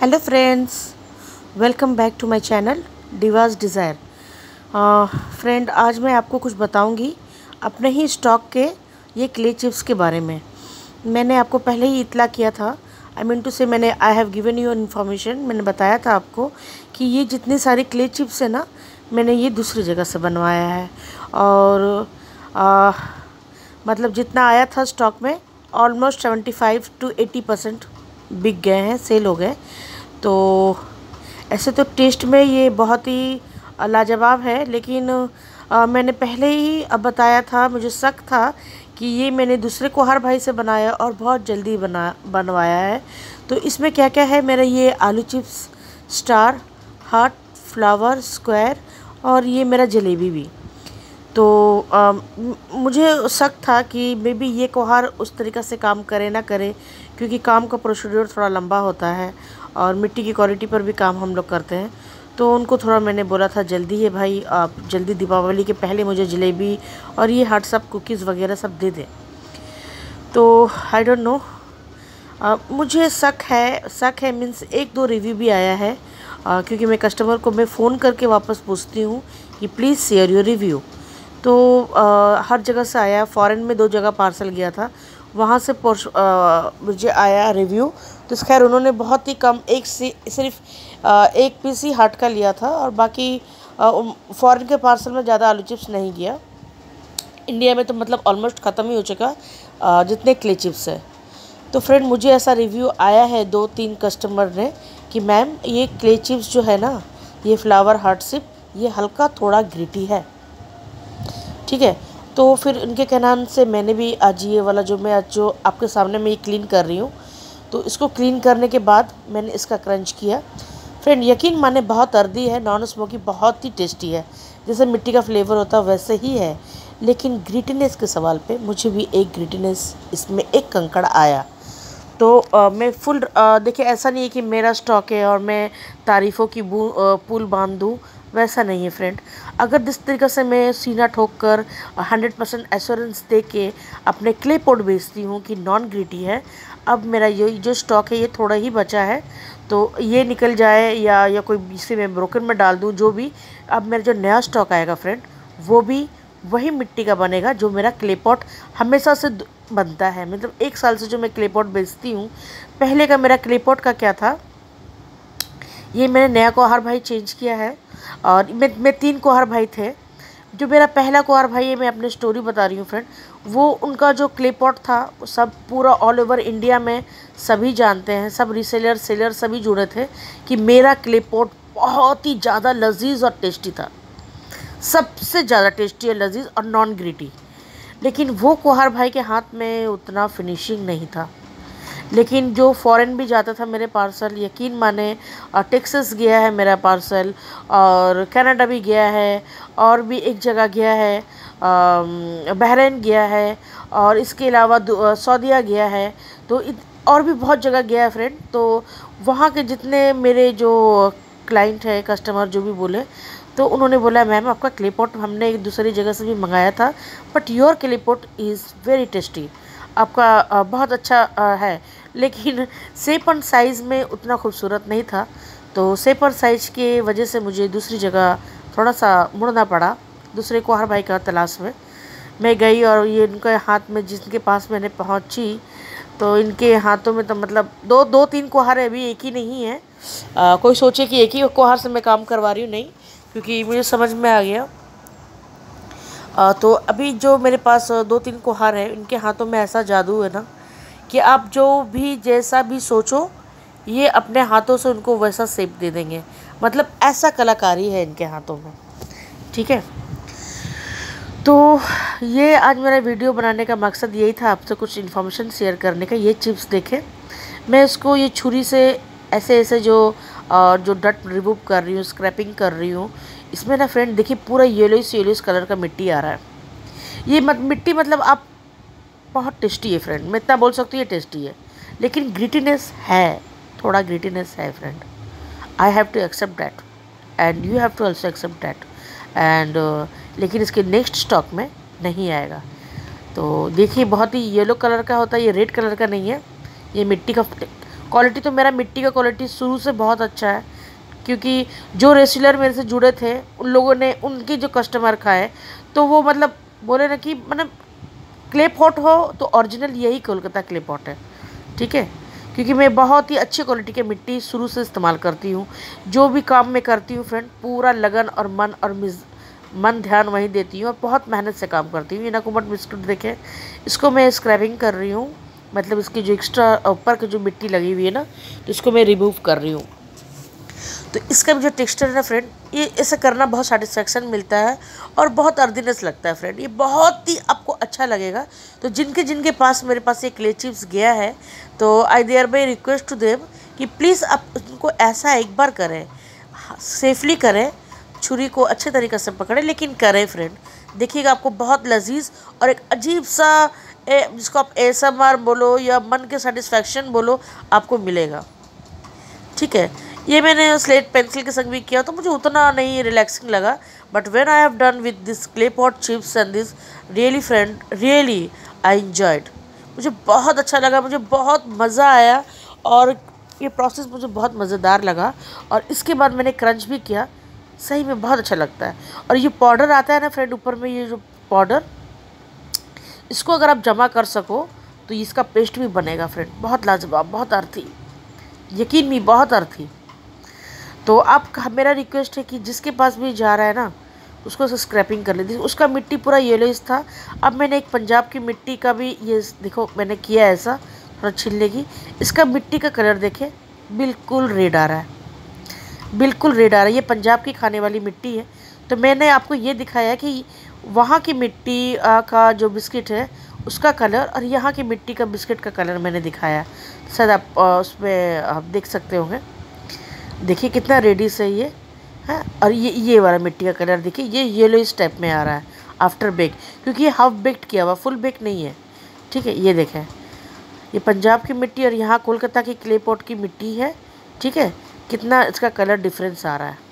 Hello friends welcome back to my channel Divas Desire friend आज मैं आपको कुछ बताऊँगी अपने ही स्टॉक के ये क्ले चिप्स के बारे में। मैंने आपको पहले ही इतला किया था। आई मीन टू से मैंने I have given you information मैंने बताया था आपको कि ये जितनी सारी क्ले चिप्स हैं ना मैंने ये दूसरी जगह से बनवाया है। और आ, मतलब जितना आया था स्टॉक में almost seventy five to eighty percent बिक गए हैं सेल हो गए। तो ऐसे तो टेस्ट में ये बहुत ही लाजवाब है लेकिन आ, मैंने पहले ही अब बताया था मुझे शक था कि ये मैंने दूसरे कोहार भाई से बनाया और बहुत जल्दी बना बनवाया है। तो इसमें क्या क्या है? मेरा ये आलू chips star heart flower square और ये मेरा जलेबी भी। तो आ, मुझे शक था कि मे बी ये कोहार उस तरीक़ा से काम करे ना करे क्योंकि काम का प्रोसीड्योर थोड़ा लंबा होता है और मिट्टी की क्वालिटी पर भी काम हम लोग करते हैं। तो उनको थोड़ा मैंने बोला था जल्दी है भाई आप जल्दी दीपावली के पहले मुझे जलेबी और ये हट सब कुकीज़ वगैरह सब दे दें। तो आई डोंट नो मुझे शक है शक है मीन्स एक दो रिव्यू भी आया है। आ, क्योंकि मैं कस्टमर को मैं फ़ोन करके वापस पूछती हूँ कि प्लीज़ शेयर योर रिव्यू तो आ, हर जगह से आया फ़ॉरेन में दो जगह पार्सल गया था। वहाँ से मुझे आया रिव्यू तो खैर उन्होंने बहुत ही कम, एक सिर्फ़ एक पीस ही हट का लिया था और बाकी फ़ॉरेन के पार्सल में ज़्यादा आलू चिप्स नहीं गया इंडिया में तो मतलब ऑलमोस्ट ख़त्म ही हो चुका जितने क्ले चिप्स है। तो फ्रेंड मुझे ऐसा रिव्यू आया है दो तीन कस्टमर ने कि मैम ये क्ले चिप्स जो है ना, ये फ्लावर हार्ट सिप ये हल्का थोड़ा ग्रिटी है। ठीक है? तो फिर उनके कहना से मैंने भी आज ये वाला जो मैं आज जो आपके सामने मैं ये क्लीन कर रही हूँ। तो इसको क्लीन करने के बाद मैंने इसका क्रंच किया। फ्रेंड यकीन माने बहुत अर्दी है नॉन स्मोकी बहुत ही टेस्टी है। जैसे मिट्टी का फ्लेवर होता है वैसे ही है। लेकिन ग्रिटीनेस के सवाल पे मुझे भी एक ग्रिटीनेस इसमें एक कंकड़ आया। तो आ, मैं फुल देखिए ऐसा नहीं है कि मेरा स्टॉक है और मैं तारीफ़ों की पुल बाँध दूँ वैसा नहीं है फ्रेंड अगर जिस तरीके से मैं सीना ठोक कर हंड्रेड परसेंट एश्योरेंस दे के अपने क्ले पोट बेचती हूँ कि नॉन ग्रीटी है, अब मेरा ये जो स्टॉक है, ये थोड़ा ही बचा है तो ये निकल जाए या या कोई इसे मैं ब्रोकर में डाल दूँ, जो भी, अब मेरा जो नया स्टॉक आएगा फ्रेंड वो भी वही मिट्टी का बनेगा जो मेरा क्ले पॉट हमेशा से बनता है। मतलब एक साल से जो मैं क्ले पॉट बेचती हूँ, पहले का मेरा क्ले पॉट का क्या था? ये मैंने नया कोहार भाई चेंज किया है और मैं मैं तीन कोहार भाई थे। जो मेरा पहला कुहार भाई है, मैं अपनी स्टोरी बता रही हूँ फ्रेंड वो उनका जो क्ले पॉट था सब पूरा ऑल ओवर इंडिया में सभी जानते हैं, सब रीसेलर सेलर सभी जुड़े थे कि मेरा क्ले पॉट बहुत ही ज़्यादा लजीज और टेस्टी था। सबसे ज़्यादा टेस्टी और लजीज और नॉन ग्रीटी लेकिन वो कुहार भाई के हाथ में उतना फिनिशिंग नहीं था। लेकिन जो फ़ॉरेन भी जाता था मेरे पार्सल यकीन माने टेक्सस गया है मेरा पार्सल और कनाडा भी गया है, और भी एक जगह गया है बहरीन गया है, और इसके अलावा सऊदिया गया है तो और भी बहुत जगह गया है फ्रेंड तो वहाँ के जितने मेरे जो क्लाइंट है कस्टमर जो भी बोले तो उन्होंने बोला, मैम, आपका क्लेपॉट हमने एक दूसरी जगह से भी मंगाया था but your claypot is very tasty आपका बहुत अच्छा है। लेकिन सेप एंड साइज़ में उतना खूबसूरत नहीं था। तो सेप और साइज़ के वजह से मुझे दूसरी जगह थोड़ा सा मुड़ना पड़ा। दूसरे कुहार भाई का तलाश में। मैं गई और ये इनके हाथ में जिनके पास मैंने पहुँची तो इनके हाथों में तो मतलब दो दो तीन कुहार है अभी एक ही नहीं है। आ, कोई सोचे कि एक ही कुहार से मैं काम करवा रही हूँ? नहीं क्योंकि मुझे समझ में आ गया। तो अभी जो मेरे पास दो तीन कुहार हैं, इनके हाथों में ऐसा जादू है ना, कि आप जो भी, जैसा भी सोचो, ये अपने हाथों से उनको वैसा सेप दे देंगे। मतलब ऐसा कलाकारी है इनके हाथों में। ठीक है? तो ये आज मेरा वीडियो बनाने का मकसद यही था आपसे कुछ इन्फॉर्मेशन शेयर करने का, ये चिप्स देखें। मैं इसको ये छुरी से ऐसे ऐसे जो जो डट रिमूव कर रही हूँ स्क्रैपिंग कर रही हूँ इसमें ना फ्रेंड देखिए, पूरा येलोइस येलोइस कलर का मिट्टी आ रहा है। ये मत, मिट्टी मतलब आप, बहुत टेस्टी है फ्रेंड मैं इतना बोल सकती हूँ ये टेस्टी है। लेकिन ग्रिटीनेस है, थोड़ा ग्रिटीनेस है friend I have to accept that and you have to also accept that and लेकिन इसके नेक्स्ट स्टॉक में नहीं आएगा। तो देखिए, बहुत ही येलो कलर का होता है, ये रेड कलर का नहीं है। ये मिट्टी का क्वालिटी तो मेरा मिट्टी का क्वालिटी शुरू से बहुत अच्छा है। क्योंकि जो रेसिलर मेरे से जुड़े थे, उन लोगों ने उनके जो कस्टमर खाए तो वो मतलब बोले ना कि मतलब क्ले पॉट हो तो ओरिजिनल यही कोलकाता क्ले पॉट है, ठीक है? क्योंकि मैं बहुत ही अच्छी क्वालिटी की मिट्टी शुरू से इस्तेमाल करती हूँ, जो भी काम मैं करती हूँ फ्रेंड पूरा लगन और मन और मिज, मन ध्यान वहीं देती हूँ और बहुत मेहनत से काम करती हूँ। ये नाकुमट बिस्कुट देखें, इसको मैं स्क्रैबिंग कर रही हूँ मतलब इसकी जो एक्स्ट्रा ऊपर की जो मिट्टी लगी हुई है ना तो इसको मैं रिमूव कर रही हूँ। तो इसका भी जो टेक्सचर है ना फ्रेंड ये ऐसा करना बहुत सेटिस्फेक्शन मिलता है और बहुत अर्दीनेस लगता है फ्रेंड ये बहुत ही आपको अच्छा लगेगा। तो जिनके जिनके पास मेरे पास ये क्ले चिप्स गया है तो I thereby request to them कि प्लीज़ आप उनको ऐसा एक बार करें। सेफली करें छुरी को अच्छे तरीके से पकड़ें लेकिन करें फ्रेंड देखिएगा आपको बहुत लजीज और एक अजीब सा ए, जिसको आप एसएमआर बोलो या मन के सेटिस्फैक्शन बोलो आपको मिलेगा। ठीक है? ये मैंने स्लेट पेंसिल के संग भी किया तो मुझे उतना नहीं रिलैक्सिंग लगा but when I have done with this clay pot chips and this really friend really I enjoyed मुझे बहुत अच्छा लगा, मुझे बहुत मज़ा आया और ये प्रोसेस मुझे बहुत मज़ेदार लगा और इसके बाद मैंने क्रंच भी किया। सही में बहुत अच्छा लगता है। और ये पाउडर आता है ना फ्रेंड ऊपर में ये जो पाउडर इसको अगर आप जमा कर सको तो इसका पेस्ट भी बनेगा फ्रेंड बहुत लाजवाब, बहुत अर्थी। यकीन भी बहुत अर्थी। तो आप मेरा रिक्वेस्ट है कि जिसके पास भी जा रहा है ना, उसको स्क्रैपिंग कर लेती उसका मिट्टी पूरा येलोइस था। अब मैंने एक पंजाब की मिट्टी का भी ये देखो, मैंने किया ऐसा, थोड़ा छिलने की। इसका मिट्टी का कलर देखें, बिल्कुल रेड आ रहा है। बिल्कुल रेड आ रहा है। ये पंजाब की खाने वाली मिट्टी है। तो मैंने आपको ये दिखाया कि वहाँ की मिट्टी का जो बिस्किट है, उसका कलर और यहाँ की मिट्टी का बिस्किट का कलर मैंने दिखाया शायद आप उसमें आप देख सकते होंगे। देखिए कितना रेडिस है ये, है, और ये ये वाला मिट्टी का कलर देखिए, ये येलो इस टाइप में आ रहा है आफ्टर बेक क्योंकि ये हाफ़ बेक्ड किया हुआ फुल बेक नहीं है, ठीक है, ये देखें, ये पंजाब की मिट्टी और यहाँ कोलकाता की क्ले पॉट की मिट्टी है, ठीक है, कितना इसका कलर डिफरेंस आ रहा है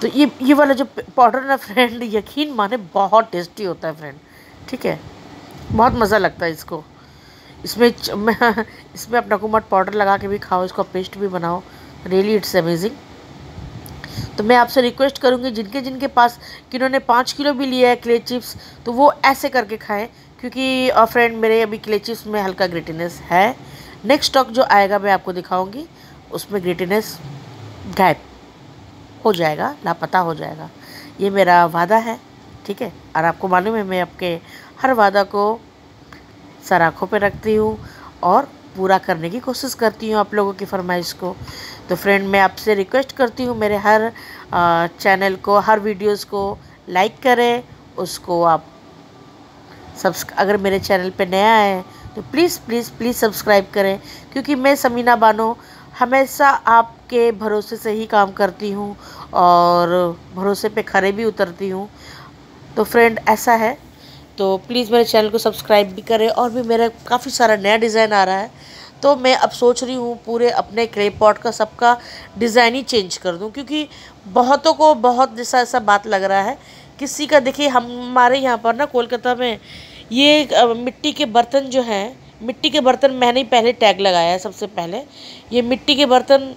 तो ये ये वाला जो पाउडर ना फ्रेंड यकीन माने बहुत टेस्टी होता है फ्रेंड ठीक है, बहुत मज़ा लगता है इसको, इसमें मैं इसमें अपना कुमट पाउडर लगा के भी खाओ, इसको पेस्ट भी बनाओ रियली इट्स अमेजिंग तो मैं आपसे रिक्वेस्ट करूँगी, जिनके जिनके पास, किन्होंने पाँच किलो भी लिया है क्ले चिप्स तो वो ऐसे करके खाएँ, क्योंकि फ्रेंड मेरे अभी क्ले चिप्स में हल्का ग्रेटिनेस है। नेक्स्ट स्टॉक जो आएगा, मैं आपको दिखाऊँगी, उसमें ग्रेटिनेस गायब हो जाएगा, लापता हो जाएगा। ये मेरा वादा है, ठीक है? और आपको मालूम है, मैं आपके हर वादा को सर आँखों पर रखती हूँ और पूरा करने की कोशिश करती हूँ आप लोगों की फरमाइश को। तो फ्रेंड मैं आपसे रिक्वेस्ट करती हूँ, मेरे हर चैनल को, हर वीडियोस को लाइक करें, उसको आप सब्स अगर मेरे चैनल पे नया है तो प्लीज़ प्लीज़ प्लीज़ सब्सक्राइब करें, क्योंकि मैं समीना बानो हमेशा आपके भरोसे से ही काम करती हूँ और भरोसे पे खड़े भी उतरती हूँ। तो फ्रेंड ऐसा है तो प्लीज़ मेरे चैनल को सब्सक्राइब भी करें और भी मेरा काफ़ी सारा नया डिज़ाइन आ रहा है। तो मैं अब सोच रही हूँ पूरे अपने क्ले पॉट का सबका डिज़ाइन ही चेंज कर दूँ, क्योंकि बहुतों को बहुत जैसा ऐसा बात लग रहा है। किसी का देखिए, हमारे यहाँ पर ना कोलकाता में ये मिट्टी के बर्तन जो हैं, मिट्टी के बर्तन मैंने ही पहले टैग लगाया है सबसे पहले। ये मिट्टी के बर्तन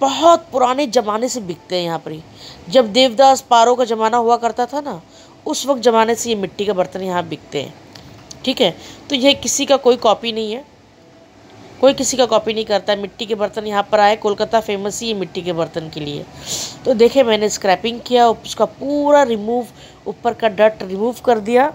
बहुत पुराने ज़माने से बिकते हैं यहाँ पर ही। जब देवदास पारो का ज़माना हुआ करता था ना, उस वक्त ज़माने से ये मिट्टी के बर्तन यहाँ बिकते हैं। ठीक है? तो यह किसी का कोई कॉपी नहीं है। कोई किसी का कॉपी नहीं करता, मिट्टी के बर्तन यहाँ पर आए, कोलकाता फ़ेमस ही है मिट्टी के बर्तन के लिए। तो देखे मैंने स्क्रैपिंग किया, उसका पूरा रिमूव ऊपर का डट रिमूव कर दिया।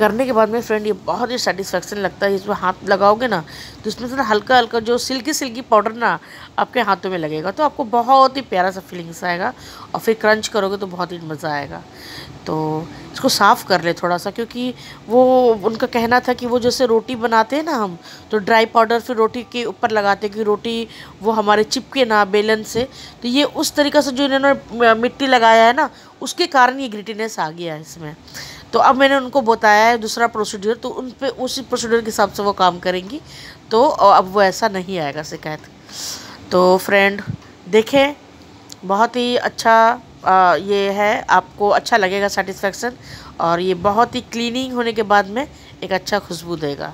करने के बाद में फ्रेंड ये बहुत ही सेटिस्फेक्शन लगता है, इसमें हाथ लगाओगे ना तो इसमें से ना हल्का हल्का जो सिल्की सिल्की पाउडर ना आपके हाथों में लगेगा तो आपको बहुत ही प्यारा सा फीलिंग्स आएगा और फिर क्रंच करोगे तो बहुत ही मज़ा आएगा। तो इसको साफ़ कर ले थोड़ा सा, क्योंकि वो, उनका कहना था कि वो जैसे रोटी बनाते हैं ना हम तो ड्राई पाउडर फिर रोटी के ऊपर लगाते कि रोटी वो हमारे चिपके ना बेलन से तो ये उस तरीक़े से जो इन्होंने मिट्टी लगाया है ना, उसके कारण ये ग्रिटीनेस आ गया है इसमें। तो अब मैंने उनको बताया है दूसरा प्रोसीड्यूर तो उन पर उसी प्रोसीड्यूर के हिसाब से वो काम करेंगी। तो अब वो ऐसा नहीं आएगा शिकायत। तो फ्रेंड देखें बहुत ही अच्छा आ, ये है आपको अच्छा लगेगा सेटिस्फेक्शन और ये बहुत ही क्लीनिंग होने के बाद में एक अच्छा खुशबू देगा।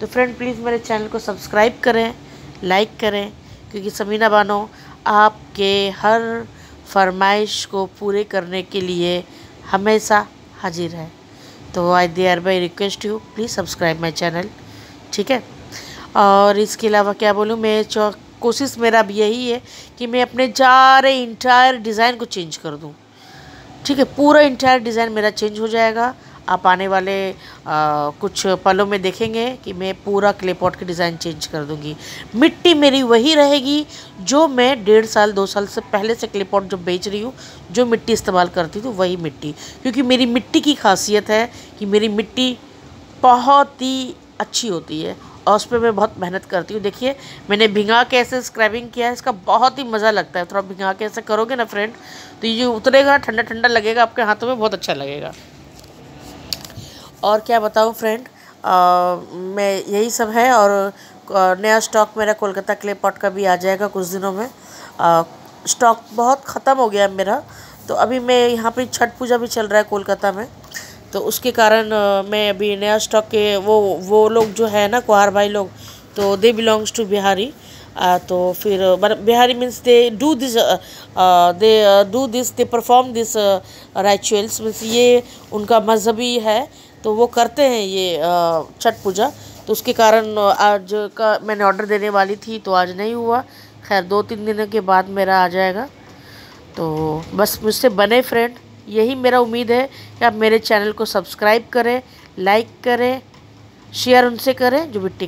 तो फ्रेंड प्लीज़ मेरे चैनल को सब्सक्राइब करें लाइक करें क्योंकि समीना बानो आपके हर फरमाइश को पूरे करने के लिए हमेशा हाजिर है। तो I thereby request you, please subscribe my channel, ठीक है? और इसके अलावा क्या बोलूँ, मैं कोशिश मेरा अब यही है कि मैं अपने सारे इंटायर डिज़ाइन को चेंज कर दूँ, ठीक है? पूरा इंटायर डिज़ाइन मेरा चेंज हो जाएगा आप आने वाले आ, कुछ पलों में देखेंगे कि मैं पूरा क्ले पॉट की डिज़ाइन चेंज कर दूँगी। मिट्टी मेरी वही रहेगी जो मैं डेढ़ साल दो साल से पहले से क्ले पॉट जो बेच रही हूँ जो मिट्टी इस्तेमाल करती थी वही मिट्टी। क्योंकि मेरी मिट्टी की खासियत है कि मेरी मिट्टी बहुत ही अच्छी होती है और उस पर मैं बहुत मेहनत करती हूँ। देखिए मैंने भिंगा के ऐसे स्क्रैबिंग किया है इसका बहुत ही मज़ा लगता है। थोड़ा भिंगा के ऐसे करोगे ना फ्रेंड तो ये उतरेगा ठंडा ठंडा लगेगा आपके हाथों में बहुत अच्छा लगेगा। और क्या बताऊँ फ्रेंड मैं, यही सब है और नया स्टॉक मेरा कोलकाता क्ले पॉट का भी आ जाएगा कुछ दिनों में। स्टॉक बहुत ख़त्म हो गया मेरा। तो अभी मैं यहाँ पे छठ पूजा भी चल रहा है कोलकाता में। तो उसके कारण मैं अभी नया स्टॉक के वो वो लोग जो है ना, कुहार भाई लोग तो दे बिलोंग्स टू बिहारी। तो फिर Bihari means they do this they do this they perform this rituals means ये उनका मजहबी है तो वो करते हैं ये छठ पूजा। तो उसके कारण आज का मैंने ऑर्डर देने वाली थी तो आज नहीं हुआ। खैर दो तीन दिनों के बाद मेरा आ जाएगा। तो बस मुझसे बने फ्रेंड यही मेरा उम्मीद है कि आप मेरे चैनल को सब्सक्राइब करें लाइक करें शेयर उनसे करें, जो मिट्टी